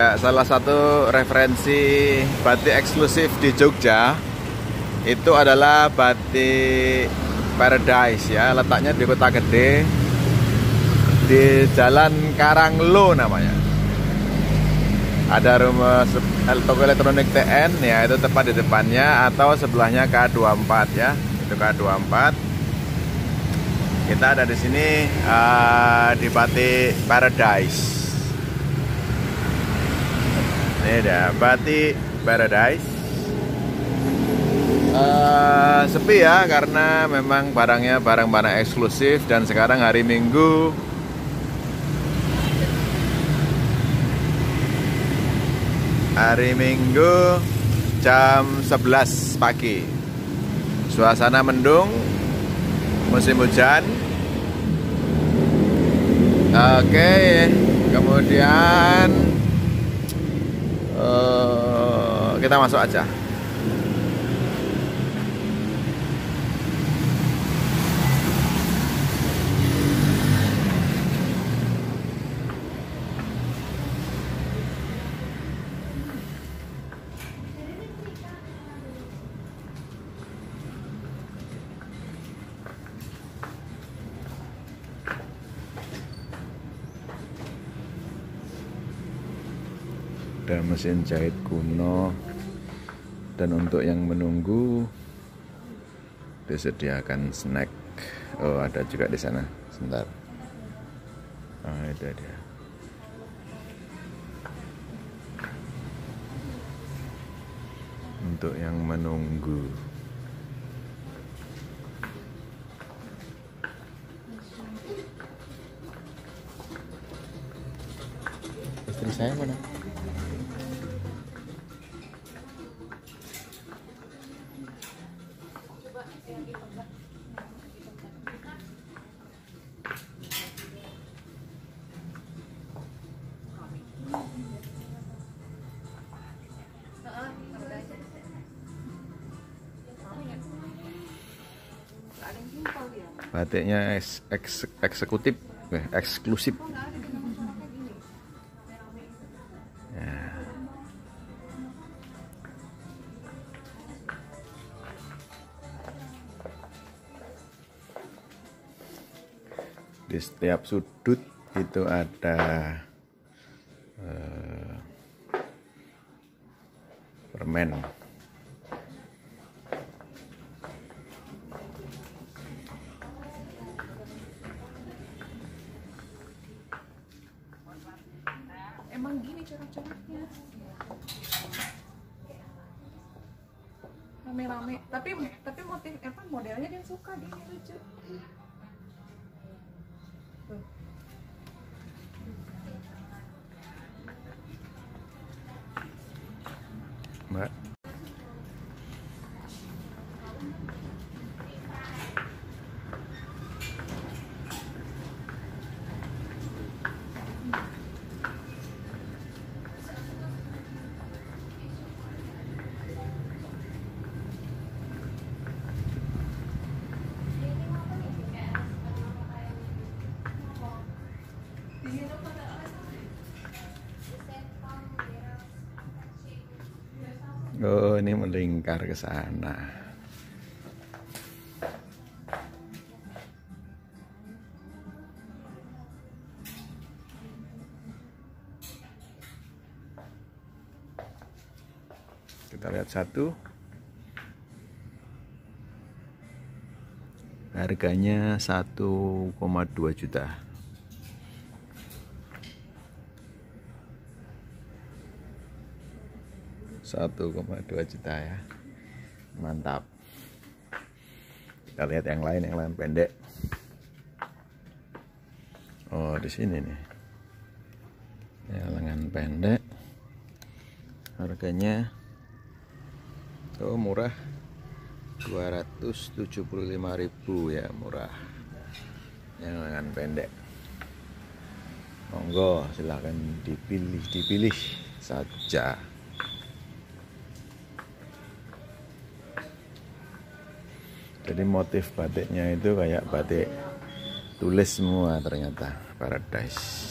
Ya, salah satu referensi batik eksklusif di Jogja itu adalah batik Paradise ya, letaknya di Kota Gede di Jalan Karanglo namanya. Ada rumah toko elektronik TN ya itu tepat di depannya atau sebelahnya K24 ya. Itu K24. Kita ada di sini uh, di batik Paradise. Ini ada batik Paradise. Uh, sepi ya karena memang barangnya barang-barang eksklusif dan sekarang hari Minggu. Hari Minggu jam 11 pagi. Suasana mendung musim hujan. Oke kemudian uh, kita masuk aja. Ada mesin jahit kuno dan untuk yang menunggu disediakan snack. Oh ada juga di sana. Sebentar. Ah itu dia. Untuk yang menunggu. Istri saya mana batiknya eks, eks, eksekutif eh, eksklusif di setiap sudut itu ada uh, permen. Emang gini rame-rame. Tapi tapi motif apa modelnya dia suka gini lucu Ouais. Oh, ini melingkar ke sana. Kita lihat satu. Harganya 1,2 juta. Satu koma dua juta ya. Mantap. Kita lihat yang lain yang lain pendek. Oh di sini nih. Ya lengan pendek. Harganya oh murah. 275.000 ya murah. Yang lengan pendek. Monggo silahkan dipilih dipilih saja jadi motif batiknya itu kayak batik tulis semua ternyata paradise